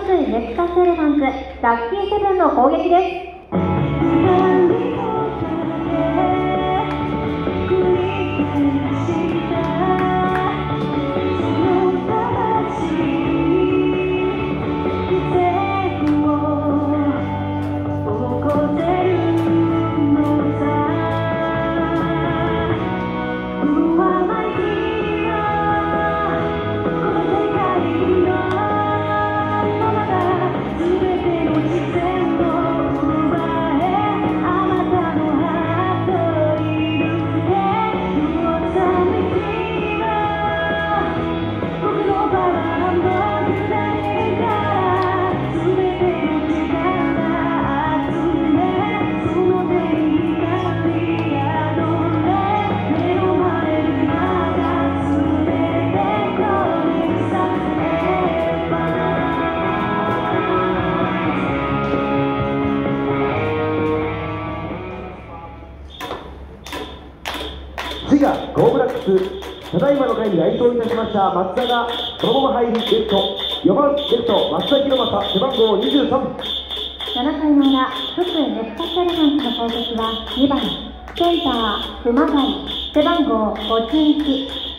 福井ネクタスエレガンズラッキーセブンの攻撃です。滋賀ゴーブラックスただいまの回に来場いたしました松田がそのまま入りレフト4番レフト松田博正背番号23 7回の裏福井ネクタスエレガンスの攻撃は2番センター熊谷背番号51